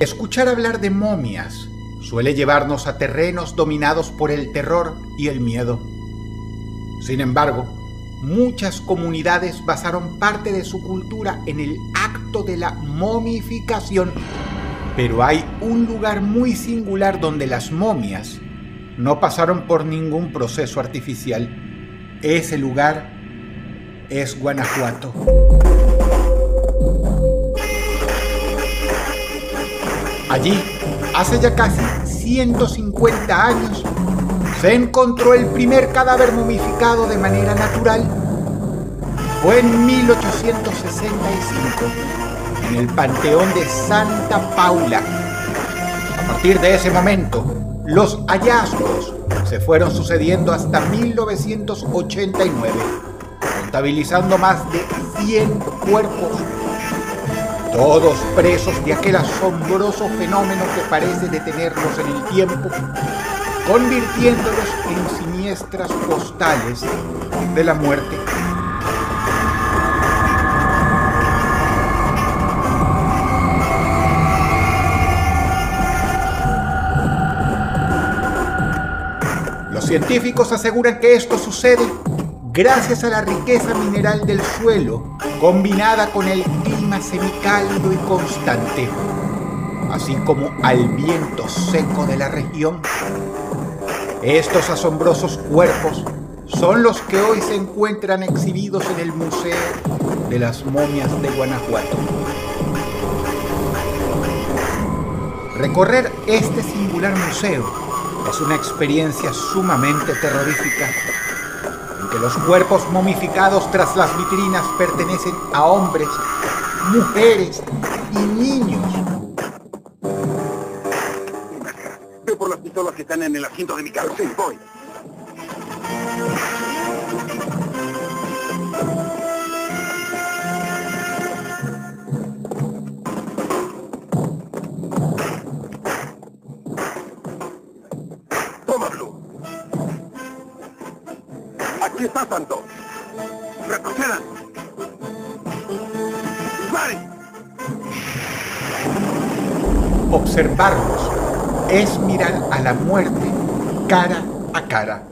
Escuchar hablar de momias suele llevarnos a terrenos dominados por el terror y el miedo. Sin embargo, muchas comunidades basaron parte de su cultura en el acto de la momificación, pero hay un lugar muy singular donde las momias no pasaron por ningún proceso artificial. Ese lugar es Guanajuato. Allí, hace ya casi 150 años, se encontró el primer cadáver momificado de manera natural. Fue en 1865, en el Panteón de Santa Paula. A partir de ese momento, los hallazgos se fueron sucediendo hasta 1989, contabilizando más de 100 cuerpos todos presos de aquel asombroso fenómeno que parece detenerlos en el tiempo, convirtiéndolos en siniestras postales de la muerte. Los científicos aseguran que esto sucede gracias a la riqueza mineral del suelo, combinada con el semicálido y constante, así como al viento seco de la región. Estos asombrosos cuerpos son los que hoy se encuentran exhibidos en el Museo de las Momias de Guanajuato. Recorrer este singular museo es una experiencia sumamente terrorífica que los cuerpos momificados tras las vitrinas pertenecen a hombres, mujeres y niños. Ve por las pistolas que están en el asiento de mi carro. Sí, voy. Aquí está, Santo. Retrocedan. Observarlos es mirar a la muerte cara a cara.